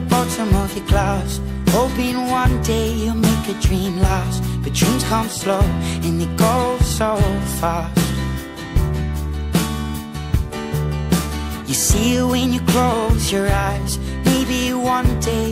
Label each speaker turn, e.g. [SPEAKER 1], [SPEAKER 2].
[SPEAKER 1] The bottom of your glass. Hoping one day you'll make a dream last. But dreams come slow and they go so fast. You see it when you close your eyes Maybe one day